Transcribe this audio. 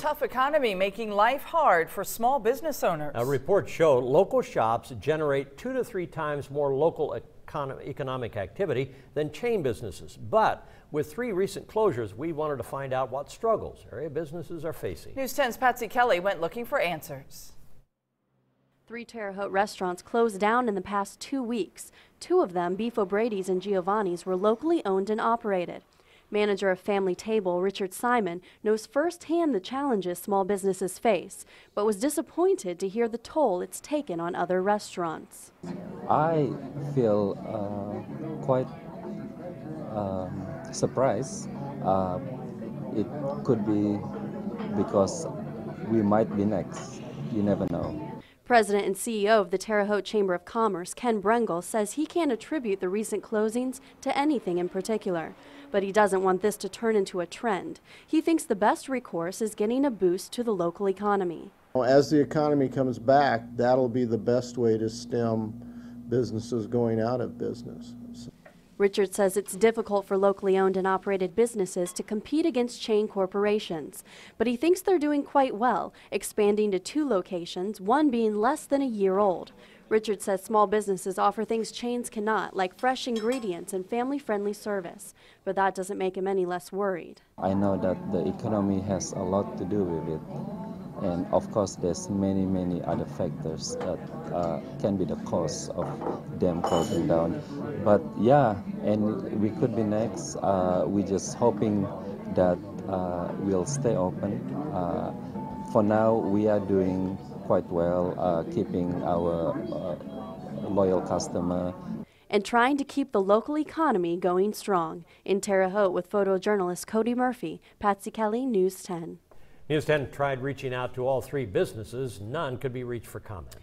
Tough economy making life hard for small business owners. A report showed local shops generate two to three times more local economic activity than chain businesses. But with three recent closures, we wanted to find out what struggles area businesses are facing. News 10's Patsy Kelly went looking for answers. Three Terre Haute restaurants closed down in the past two weeks. Two of them, Beef O'Brady's and Giovanni's, were locally owned and operated. Manager of Family Table, Richard Simon, knows firsthand the challenges small businesses face, but was disappointed to hear the toll it's taken on other restaurants. I feel uh, quite um, surprised. Uh, it could be because we might be next. You never know. President and CEO of the Terre Haute Chamber of Commerce, Ken Brengel, says he can't attribute the recent closings to anything in particular, but he doesn't want this to turn into a trend. He thinks the best recourse is getting a boost to the local economy. As the economy comes back, that'll be the best way to stem businesses going out of business. Richard says it's difficult for locally owned and operated businesses to compete against chain corporations, but he thinks they're doing quite well, expanding to two locations, one being less than a year old. Richard says small businesses offer things chains cannot, like fresh ingredients and family-friendly service, but that doesn't make him any less worried. I know that the economy has a lot to do with it and of course there's many many other factors that uh, can be the cause of them closing down but yeah and we could be next uh, we're just hoping that uh, we'll stay open uh, for now we are doing quite well uh, keeping our uh, loyal customer and trying to keep the local economy going strong. In Terre Haute with photojournalist Cody Murphy, Patsy Kelly, News 10. News 10 tried reaching out to all three businesses. None could be reached for comment.